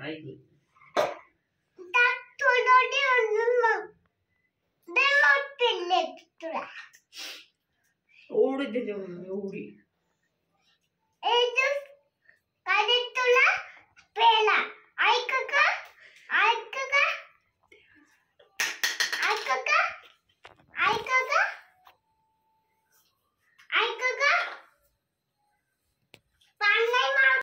very good. ഒന്നും വെള്ളത്തില്ല ഓടി ഓടി